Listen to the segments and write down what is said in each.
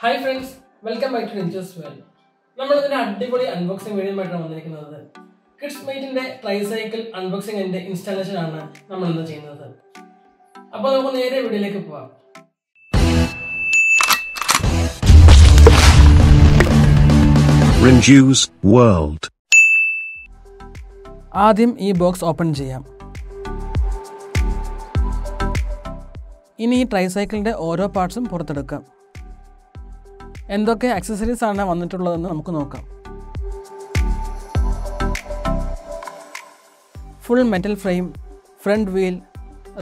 Hi friends welcome back to ninja's world നമ്മൾ ഇതിന്റെ അടിപൊളി അൺബോക്സിംഗ് വീഡിയോ ആയിട്ടാണ് വന്നിരിക്കുന്നത്. കിഡ്സ് മീറ്റിന്റെ ട്രൈസൈക്കിൾ അൺബോക്സിംഗ് ആൻഡ് ഇൻസ്റ്റാളേഷൻ ആണ് നമ്മൾ ഇന്ന് ചെയ്യുന്നത്. അപ്പോൾ നമുക്ക് നേരെ വീഡിയോയിലേക്ക് പോവാം. വേൾഡ്. ആദ്യം ഈ ബോക്സ് ഓപ്പൺ ചെയ്യാം. ഇനി ഈ ട്രൈസൈക്കിളിന്റെ ഓരോ പാർട്സും പുറത്തെടുക്കാം. എന്തൊക്കെ അക്സസറീസ് ആണ് വന്നിട്ടുള്ളതെന്ന് നമുക്ക് നോക്കാം. Full metal frame front wheel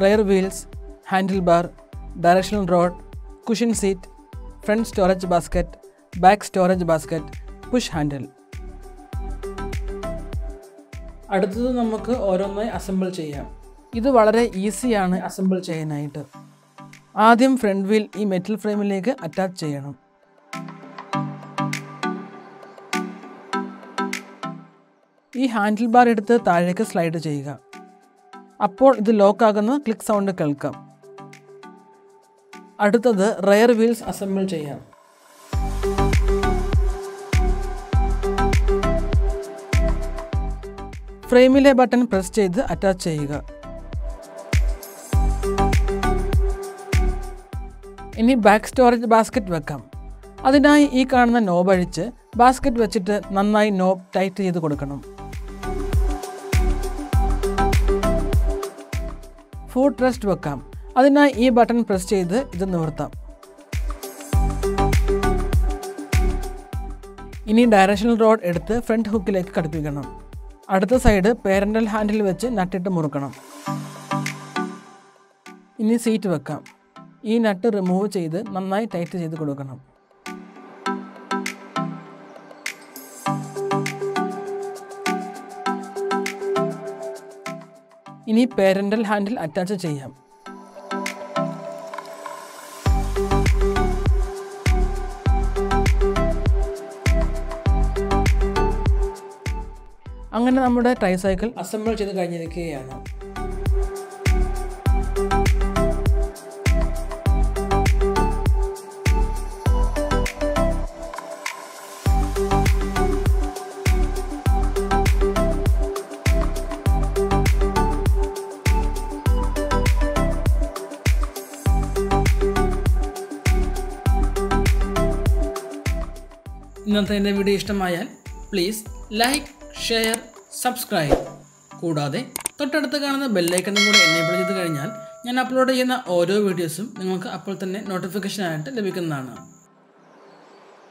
rear wheels handle bar directional rod cushion seat front storage basket back storage basket push handle അടുത്തത് നമുക്ക് ഓരോന്നായി അസംബിൾ ചെയ്യാം. ഇത് വളരെ ഈസിയാണ് അസംബിൾ ചെയ്യാനായിട്ട്. ആദ്യം ഫ്രണ്ട് വീൽ ഈ മെറ്റൽ ഫ്രെയിമിലേക്ക് അറ്റാച്ച് ചെയ്യണം. ഈ ഹാൻഡിൽ ബാർ എടുത്ത് താഴേക്ക് സ്ലൈഡ് ചെയ്യുക. അപ്പോൾ ഇത് ലോക്ക് ആകുന്ന ക്ലിക്ക് സൗണ്ട് കേൾക്കാം. അടുത്തത് റയർ വീൽസ് അസംബിൾ ചെയ്യാം. ഫ്രെയിമിലെ ബട്ടൺ പ്രസ് ചെയ്ത് അറ്റാച്ച് ചെയ്യുക. ഇനി ബാക്ക് സ്റ്റോറേജ് ബാസ്ക്കറ്റ് വെക്കാം. അതിനായി ഈ കാണുന്ന നോബ് അഴിച്ച് ബാസ്ക്കറ്റ് വെച്ചിട്ട് നന്നായി നോബ് ടൈറ്റ് ചെയ്ത് കൊടുക്കണം. ഫുഡ് റെസ്റ്റ് വെക്കാം. അതിനായി ഈ ബട്ടൺ പ്രസ് ചെയ്ത് ഇത് നിവർത്താം. ഇനി ഡയറക്ഷണൽ റോഡ് എടുത്ത് ഫ്രണ്ട് ഹുക്കിലേക്ക് കടുപ്പിക്കണം. അടുത്ത സൈഡ് പേരന്റൽ ഹാൻഡിൽ വെച്ച് നട്ടിട്ട് മുറുക്കണം. ഇനി സീറ്റ് വെക്കാം. ഈ നട്ട് റിമൂവ് ചെയ്ത് നന്നായി ടൈറ്റ് ചെയ്ത് കൊടുക്കണം. ഇനി പേരന്റൽ ഹാൻഡിൽ അറ്റാച്ച് ചെയ്യാം. അങ്ങനെ നമ്മുടെ ട്രൈസൈക്കിൾ അസംബിൾ ചെയ്ത് കഴിഞ്ഞിരിക്കുകയാണ്. ഇന്നത്തെ എന്റെ വീഡിയോ ഇഷ്ടമായാൽ പ്ലീസ് ലൈക്ക് ഷെയർ സബ്സ്ക്രൈബ് കൂടാതെ തൊട്ടടുത്ത് കാണുന്ന ബെല്ലൈക്കണും കൂടെ എനേബിൾ ചെയ്ത് കഴിഞ്ഞാൽ ഞാൻ അപ്ലോഡ് ചെയ്യുന്ന ഓരോ വീഡിയോസും നിങ്ങൾക്ക് അപ്പോൾ തന്നെ നോട്ടിഫിക്കേഷനായിട്ട് ലഭിക്കുന്നതാണ്.